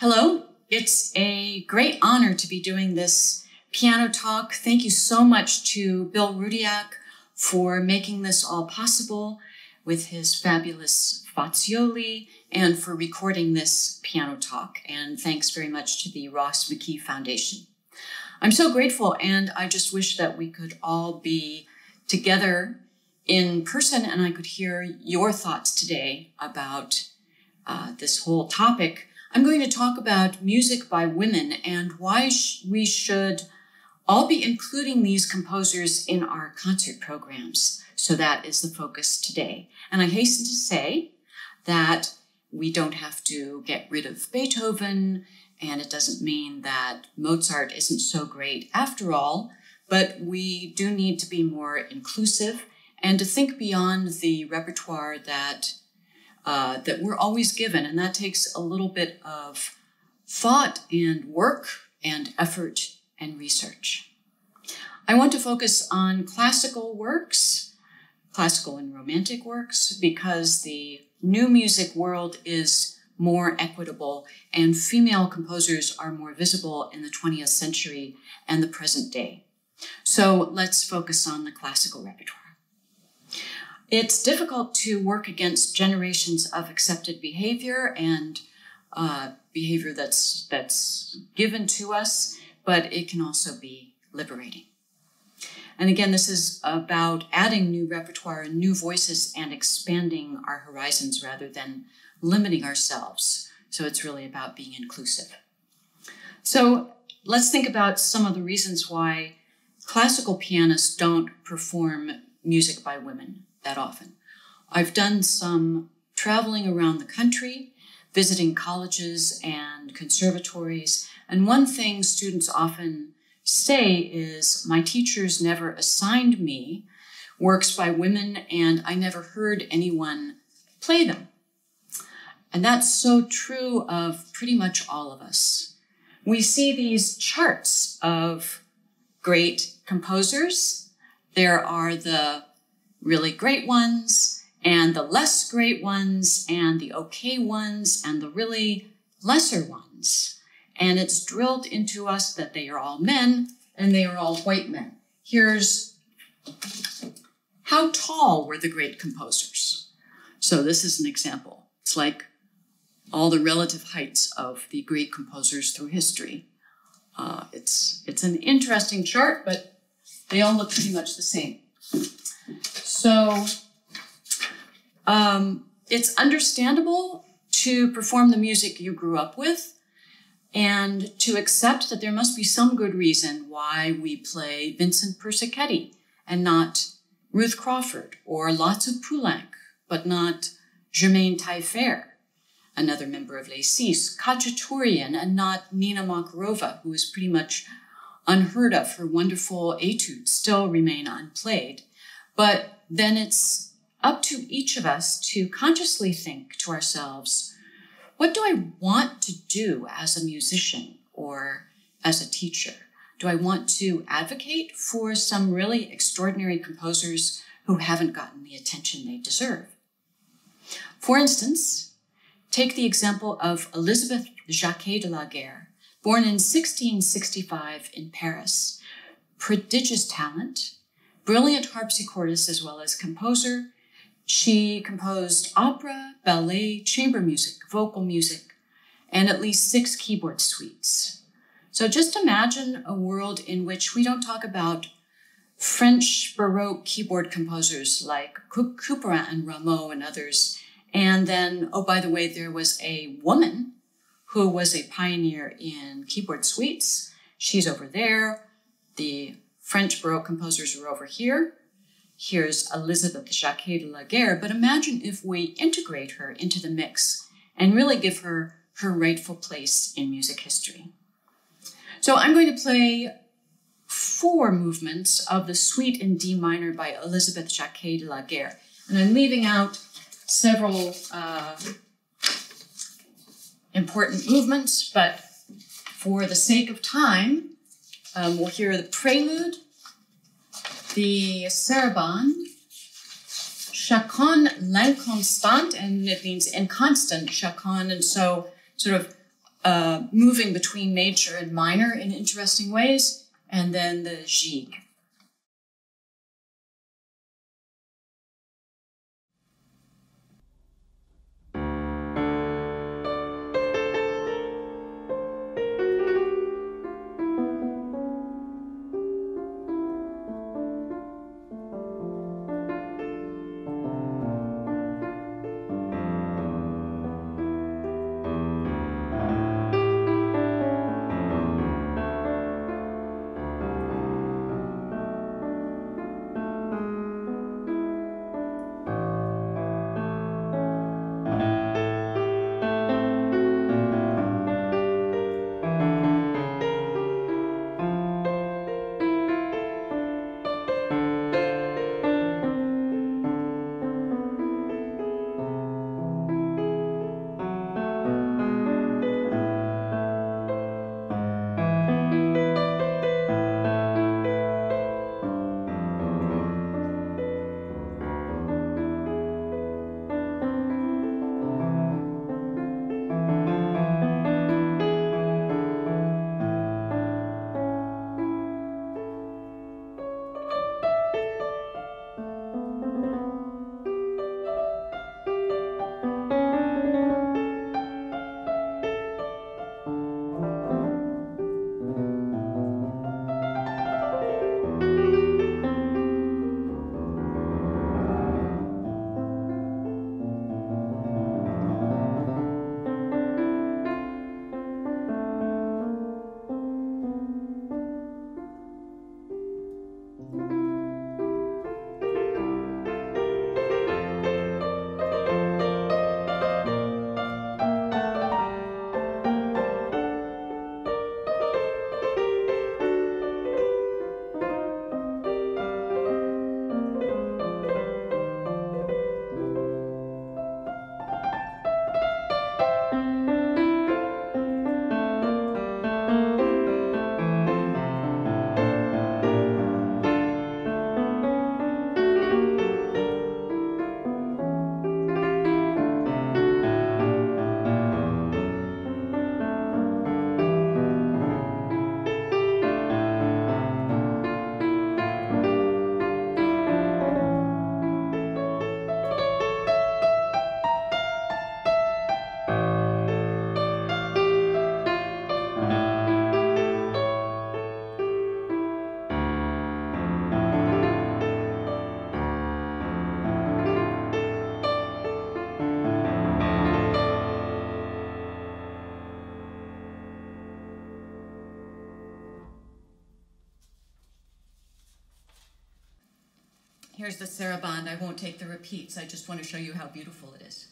Hello, it's a great honor to be doing this piano talk. Thank you so much to Bill Rudiak for making this all possible with his fabulous Fazioli and for recording this piano talk. And thanks very much to the Ross McKee Foundation. I'm so grateful and I just wish that we could all be together in person and I could hear your thoughts today about uh, this whole topic. I'm going to talk about music by women and why sh we should all be including these composers in our concert programs. So that is the focus today. And I hasten to say that we don't have to get rid of Beethoven, and it doesn't mean that Mozart isn't so great after all, but we do need to be more inclusive and to think beyond the repertoire that uh, that we're always given, and that takes a little bit of thought and work and effort and research. I want to focus on classical works, classical and romantic works, because the new music world is more equitable and female composers are more visible in the 20th century and the present day. So let's focus on the classical repertoire. It's difficult to work against generations of accepted behavior and uh, behavior that's that's given to us, but it can also be liberating. And again, this is about adding new repertoire and new voices and expanding our horizons rather than limiting ourselves. So it's really about being inclusive. So let's think about some of the reasons why classical pianists don't perform music by women that often. I've done some traveling around the country, visiting colleges and conservatories, and one thing students often say is, My teachers never assigned me works by women, and I never heard anyone play them. And that's so true of pretty much all of us. We see these charts of great composers. There are the really great ones and the less great ones and the okay ones and the really lesser ones. And it's drilled into us that they are all men and they are all white men. Here's how tall were the great composers? So this is an example. It's like all the relative heights of the great composers through history. Uh, it's, it's an interesting chart, but they all look pretty much the same. So um, it's understandable to perform the music you grew up with and to accept that there must be some good reason why we play Vincent Persichetti and not Ruth Crawford or lots of Poulenc, but not Germaine Tailleferre, another member of Les Six, Khachaturian and not Nina Makarova, who is pretty much unheard of. Her wonderful etudes still remain unplayed. But then it's up to each of us to consciously think to ourselves, what do I want to do as a musician or as a teacher? Do I want to advocate for some really extraordinary composers who haven't gotten the attention they deserve? For instance, take the example of Elizabeth Jacquet de la Guerre, born in 1665 in Paris. Prodigious talent, brilliant harpsichordist as well as composer. She composed opera, ballet, chamber music, vocal music, and at least six keyboard suites. So just imagine a world in which we don't talk about French Baroque keyboard composers like Couperin and Rameau and others. And then, oh, by the way, there was a woman who was a pioneer in keyboard suites. She's over there. The French Baroque composers are over here. Here's Elizabeth Jacquet de la Guerre, but imagine if we integrate her into the mix and really give her her rightful place in music history. So I'm going to play four movements of the Suite in D minor by Elizabeth Jacquet de la Guerre. And I'm leaving out several uh, important movements, but for the sake of time, um, we'll hear the prelude, the sarabande, chaconne l'inconstant, and it means inconstant chaconne, and so sort of uh, moving between major and minor in interesting ways, and then the gigue. Here's the saraband. I won't take the repeats. I just want to show you how beautiful it is.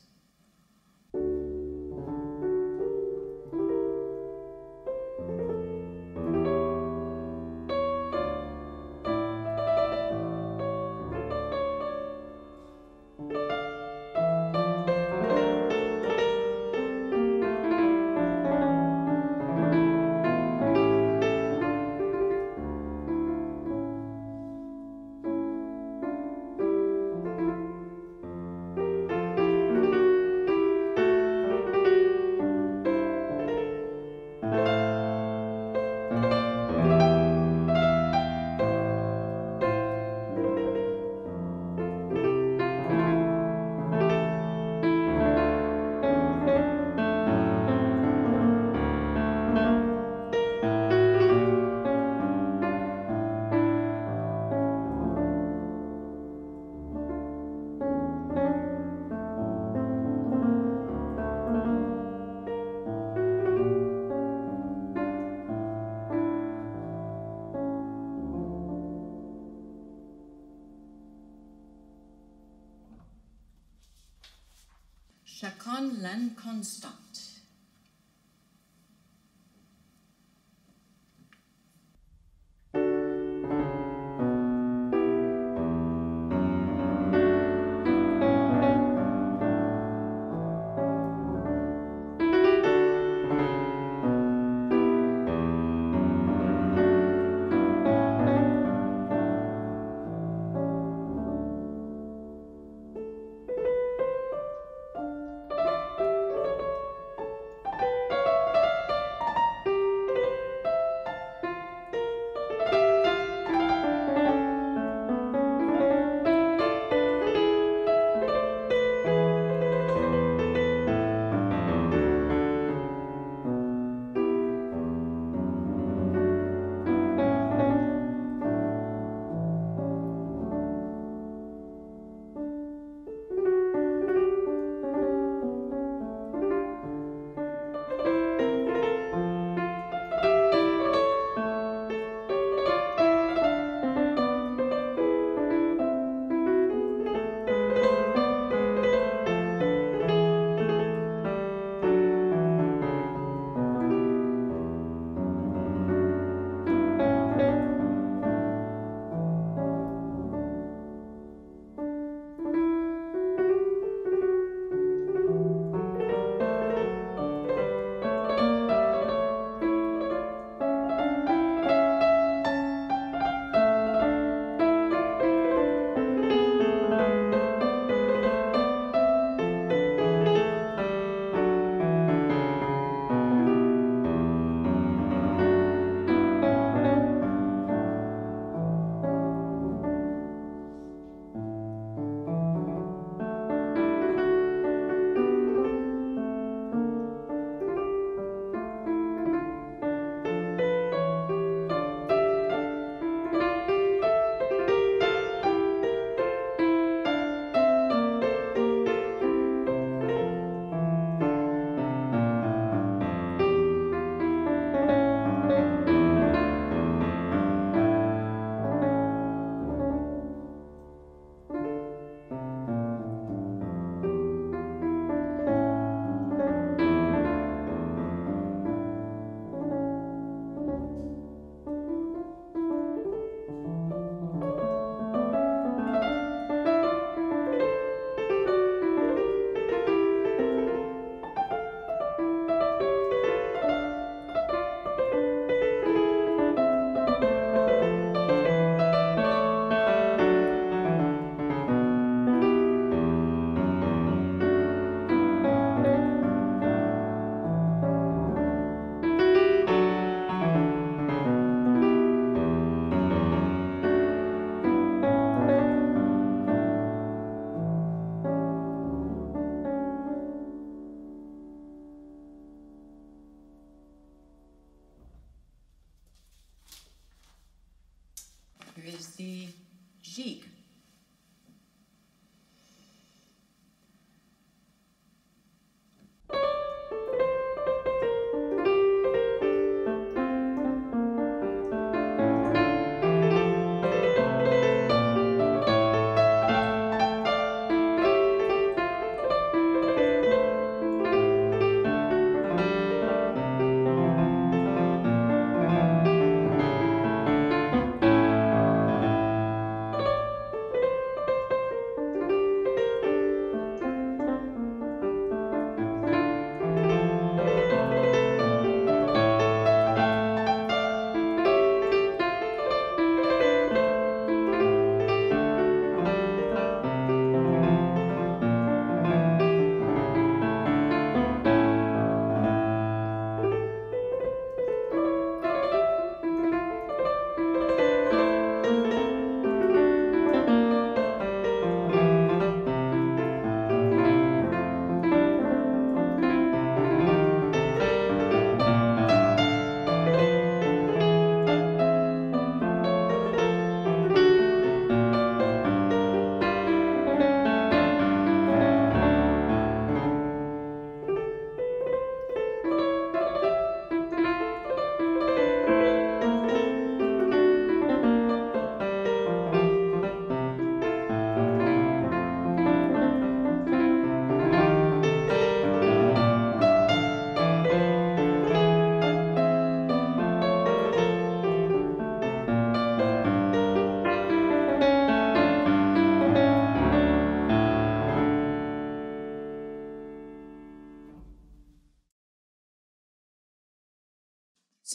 Chaconne l'inconstant.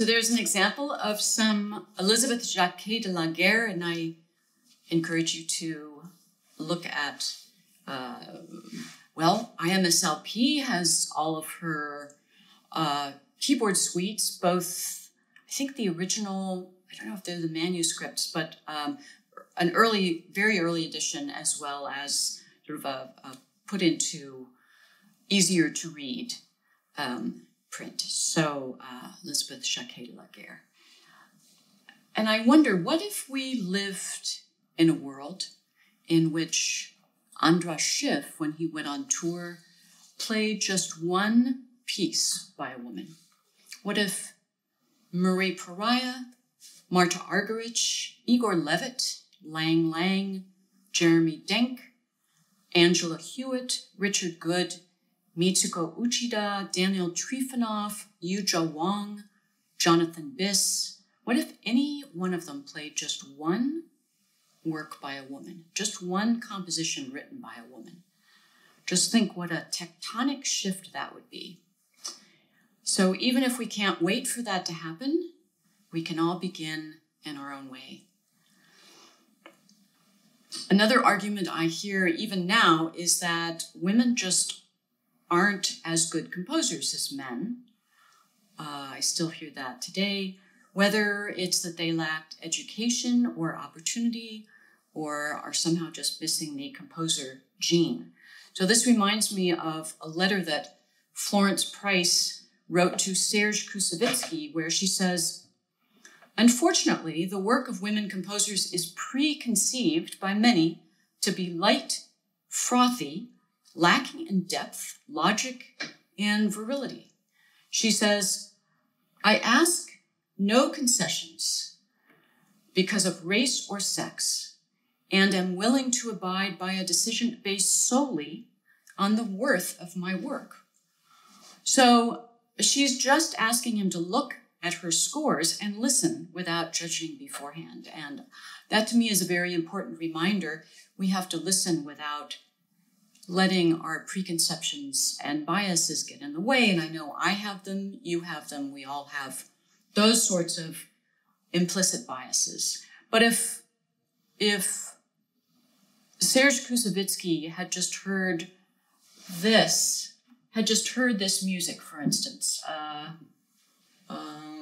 So there's an example of some Elizabeth Jacquet de la Guerre, and I encourage you to look at, uh, well, IMSLP has all of her uh, keyboard suites, both, I think the original, I don't know if they're the manuscripts, but um, an early, very early edition, as well as sort of a, a put into easier to read. Um, print. So uh, Elizabeth Jacquet de la Guerre. And I wonder, what if we lived in a world in which Andras Schiff, when he went on tour, played just one piece by a woman? What if Murray Perahia, Martha Argerich, Igor Levit, Lang Lang, Jeremy Denk, Angela Hewitt, Richard Goode, Mitsuko Uchida, Daniil Trifonov, Yuja Wang, Jonathan Biss. What if any one of them played just one work by a woman, just one composition written by a woman? Just think what a tectonic shift that would be. So even if we can't wait for that to happen, we can all begin in our own way. Another argument I hear even now is that women just aren't as good composers as men. Uh, I still hear that today, whether it's that they lacked education or opportunity or are somehow just missing the composer gene. So this reminds me of a letter that Florence Price wrote to Serge Koussevitzky, where she says, Unfortunately, the work of women composers is preconceived by many to be light, frothy, lacking in depth, logic, and virility. She says, I ask no concessions because of race or sex, and am willing to abide by a decision based solely on the worth of my work. So she's just asking him to look at her scores and listen without judging beforehand. And that to me is a very important reminder. We have to listen without letting our preconceptions and biases get in the way. And I know I have them, you have them, we all have those sorts of implicit biases. But if if Serge Koussevitzky had just heard this, had just heard this music, for instance, uh, um,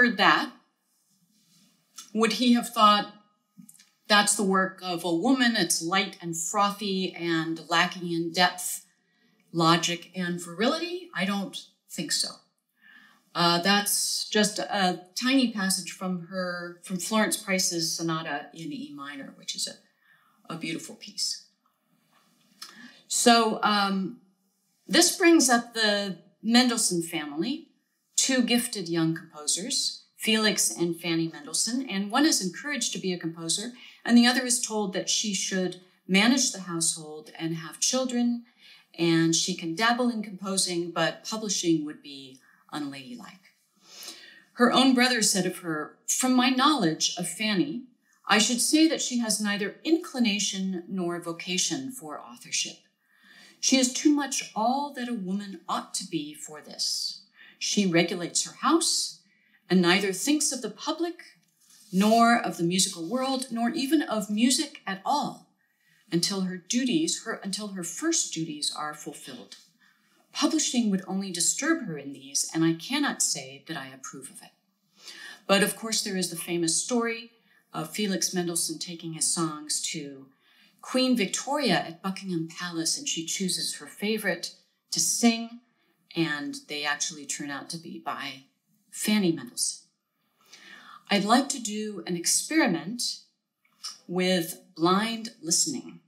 heard that, would he have thought that's the work of a woman? It's light and frothy and lacking in depth, logic, and virility? I don't think so. Uh, that's just a tiny passage from her, from Florence Price's Sonata in E minor, which is a, a beautiful piece. So um, this brings up the Mendelssohn family, two gifted young composers, Felix and Fanny Mendelssohn, and one is encouraged to be a composer, and the other is told that she should manage the household and have children, and she can dabble in composing, but publishing would be unladylike. Her own brother said of her, From my knowledge of Fanny, I should say that she has neither inclination nor vocation for authorship. She is too much all that a woman ought to be for this. She regulates her house and neither thinks of the public nor of the musical world nor even of music at all until her duties her until her first duties are fulfilled Publishing would only disturb her in these, and I cannot say that I approve of it. But of course, there is the famous story of Felix Mendelssohn taking his songs to Queen Victoria at Buckingham Palace, and she chooses her favorite to sing, and they actually turn out to be by Fanny Mendelssohn. I'd like to do an experiment with blind listening.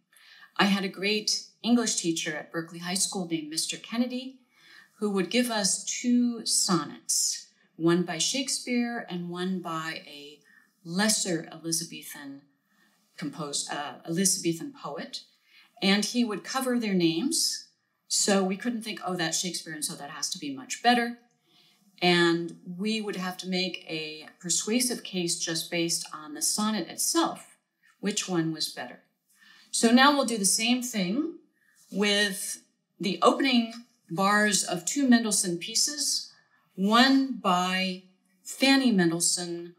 I had a great English teacher at Berkeley High School named Mr. Kennedy, who would give us two sonnets, one by Shakespeare and one by a lesser Elizabethan composed uh, Elizabethan poet, and he would cover their names. So we couldn't think, oh, that's Shakespeare, and so that has to be much better. And we would have to make a persuasive case just based on the sonnet itself, which one was better. So now we'll do the same thing with the opening bars of two Mendelssohn pieces, one by Fanny Mendelssohn,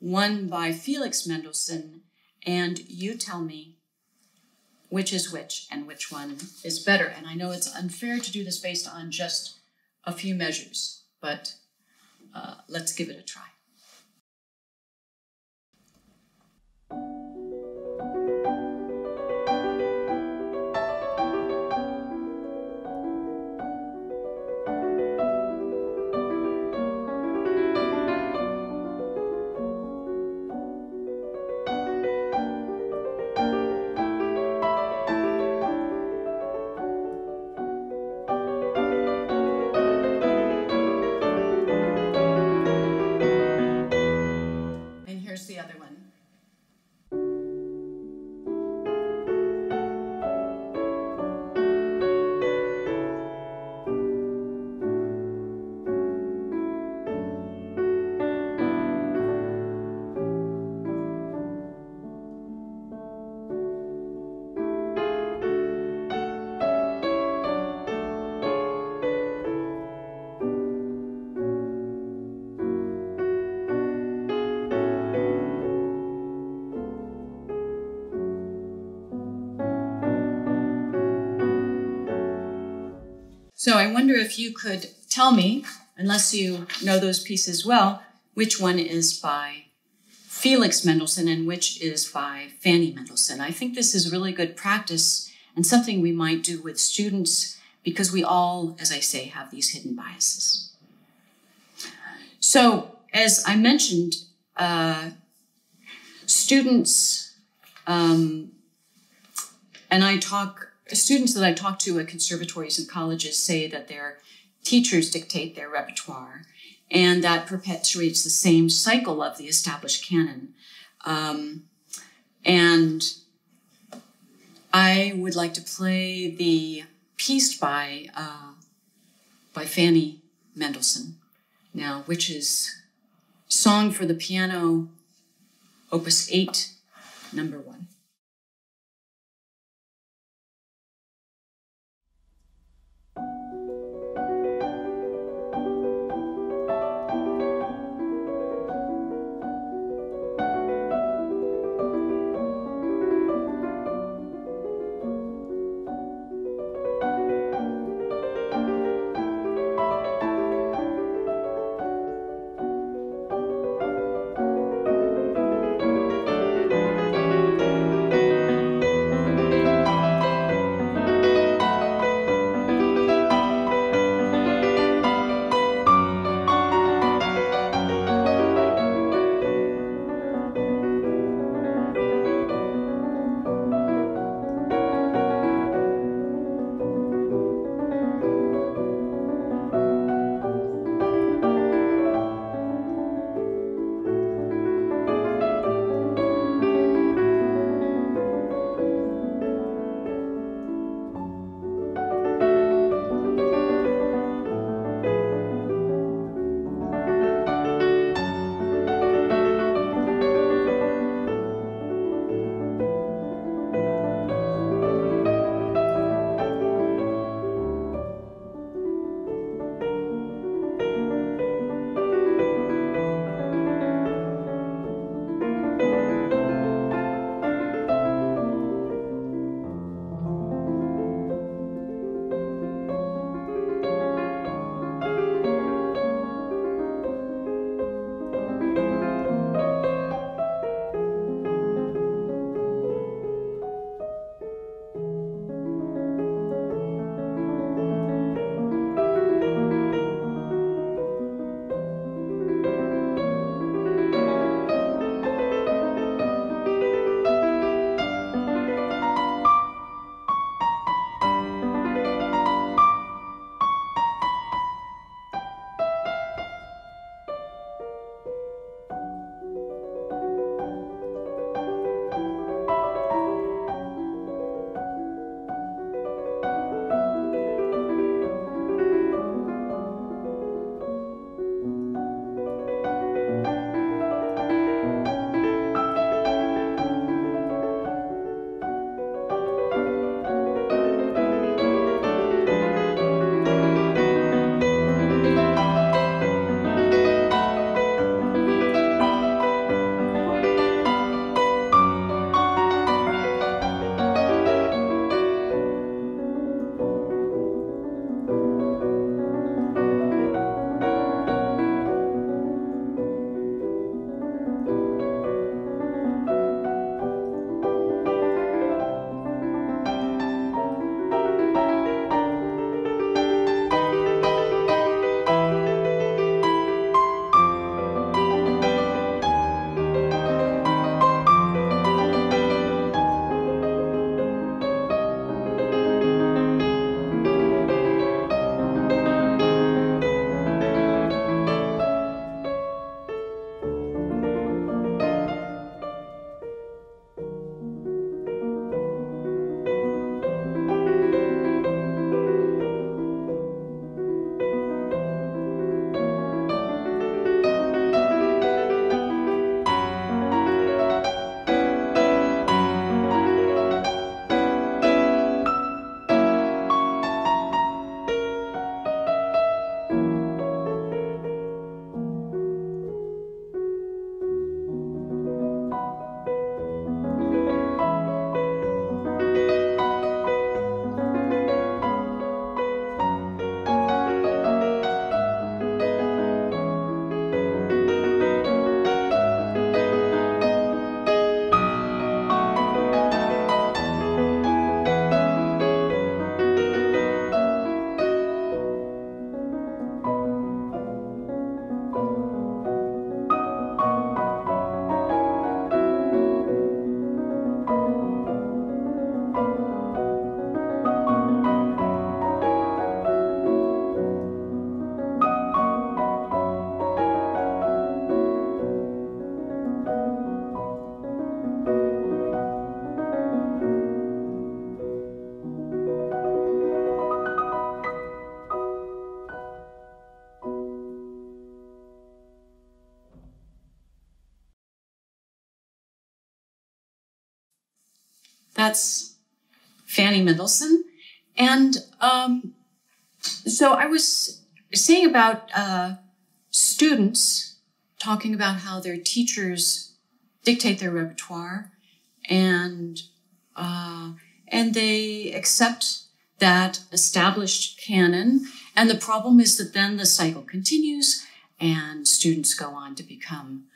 one by Felix Mendelssohn, and you tell me which is which and which one is better. And I know it's unfair to do this based on just a few measures, but uh, let's give it a try. So I wonder if you could tell me, unless you know those pieces well, which one is by Felix Mendelssohn and which is by Fanny Mendelssohn. I think this is really good practice and something we might do with students because we all, as I say, have these hidden biases. So, as I mentioned, uh, students, um, and I talk students that I talk to at conservatories and colleges say that their teachers dictate their repertoire, and that perpetuates the same cycle of the established canon. Um, and I would like to play the piece by uh, by Fanny Mendelssohn now, which is Song for the Piano, Opus 8, number one. That's Fanny Mendelssohn. And um, so I was saying about uh, students talking about how their teachers dictate their repertoire and uh, and they accept that established canon. And the problem is that then the cycle continues and students go on to become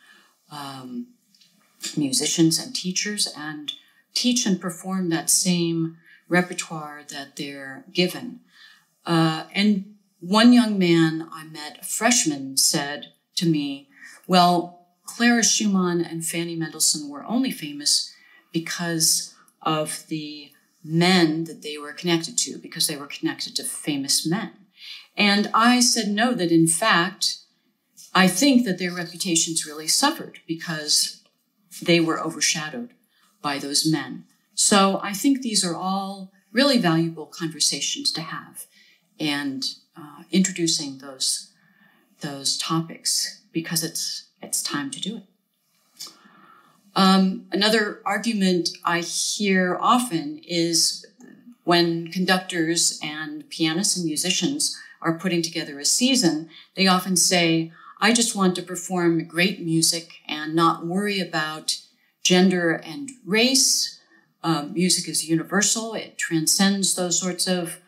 um, musicians and teachers and teach and perform that same repertoire that they're given. Uh, and one young man I met, a freshman, said to me, Well, Clara Schumann and Fanny Mendelssohn were only famous because of the men that they were connected to, because they were connected to famous men. And I said no, that in fact, I think that their reputations really suffered because they were overshadowed by those men. So I think these are all really valuable conversations to have and uh, introducing those those topics because it's it's time to do it. Um, another argument I hear often is when conductors and pianists and musicians are putting together a season, they often say, I just want to perform great music and not worry about gender and race. Um, music is universal, it transcends those sorts of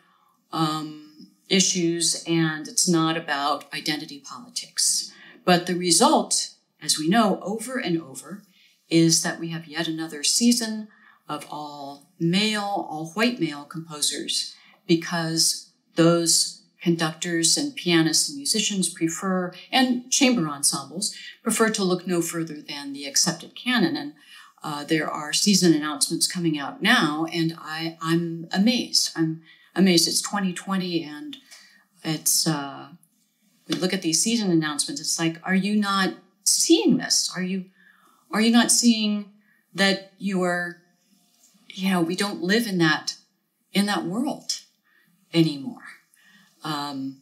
um, issues, and it's not about identity politics. But the result, as we know over and over, is that we have yet another season of all male, all white male composers because those conductors and pianists and musicians prefer, and chamber ensembles, prefer to look no further than the accepted canon. And uh, there are season announcements coming out now, and I, I'm amazed. I'm amazed. It's 2020, and it's, uh, we look at these season announcements, it's like, are you not seeing this? Are you are you not seeing that you are, you know, we don't live in that in that world anymore. Um,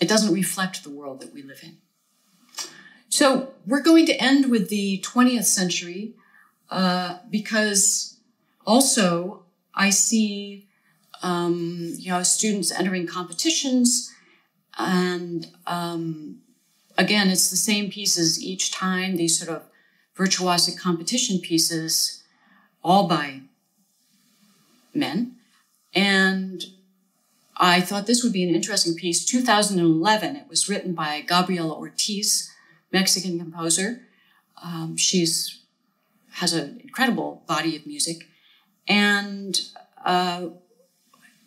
it doesn't reflect the world that we live in. So we're going to end with the 20th century uh, because also I see um, you know students entering competitions and um, again it's the same pieces each time these sort of virtuosic competition pieces, all by men. And I thought this would be an interesting piece. 2011, it was written by Gabriela Ortiz, Mexican composer. Um, she's has an incredible body of music, and uh,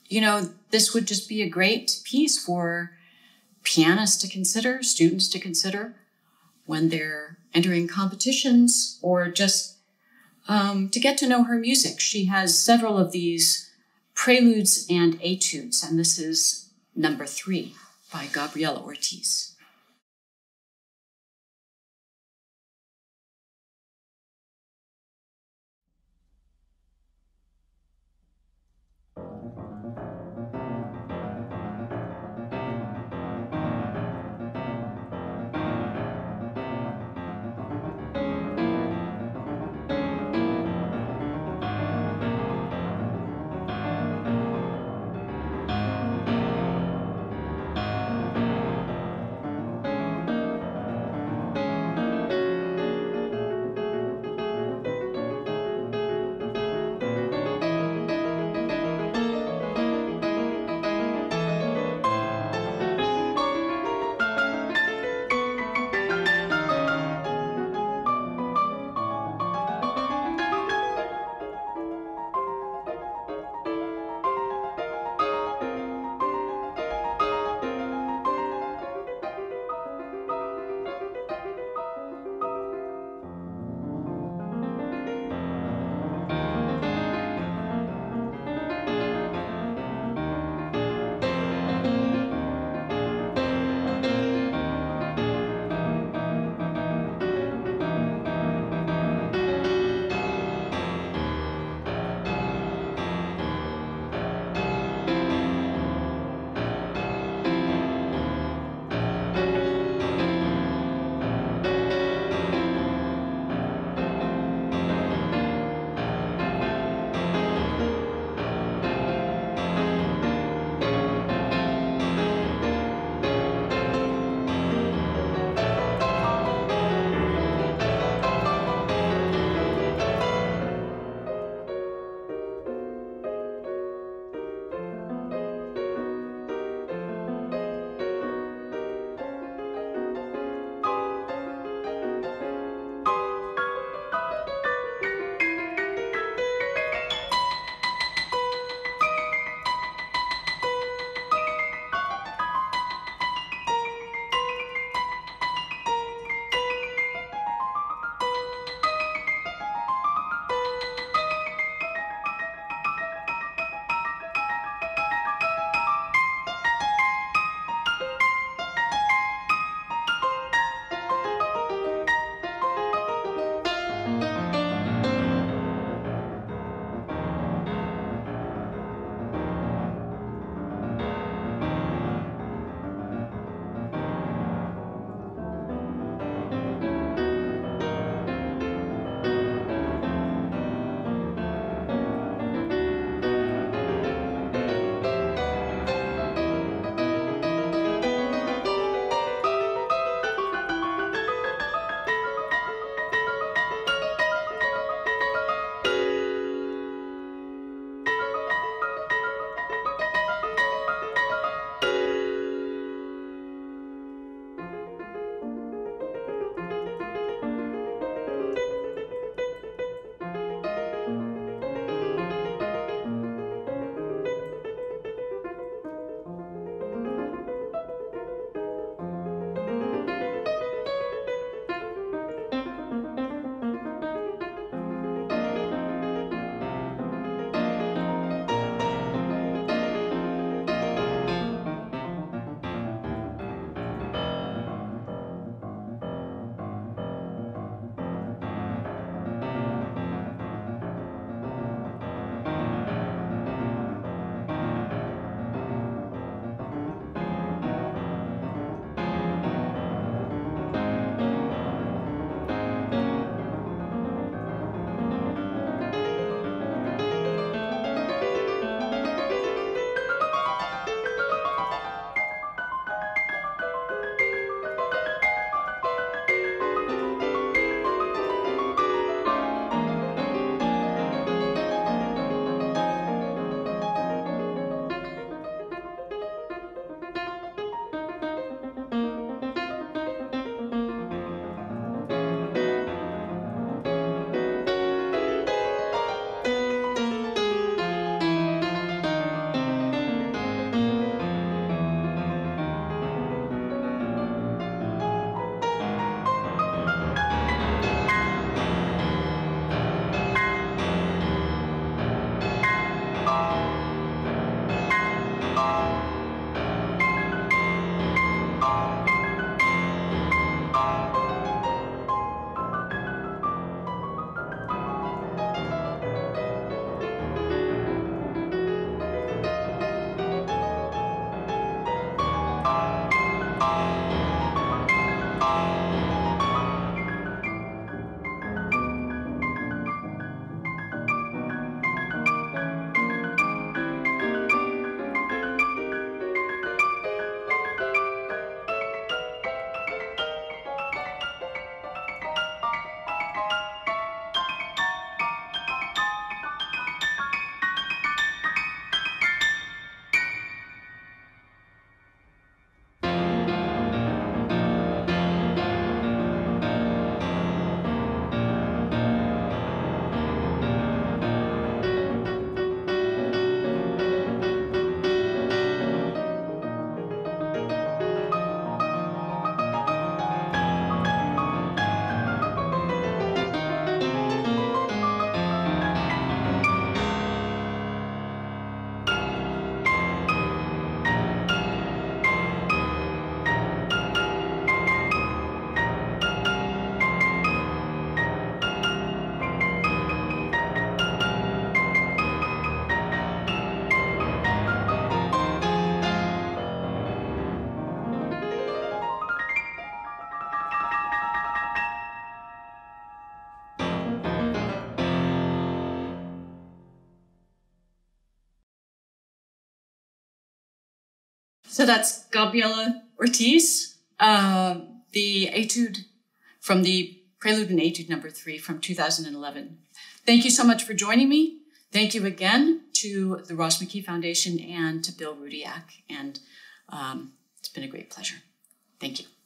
you know this would just be a great piece for pianists to consider, students to consider when they're entering competitions or just um, to get to know her music. She has several of these preludes and etudes, and this is number three by Gabriela Ortiz. So that's Gabriela Ortiz, uh, the etude from the Prelude and Etude number three from 2011. Thank you so much for joining me. Thank you again to the Ross McKee Foundation and to Bill Rudiak. And um, it's been a great pleasure. Thank you.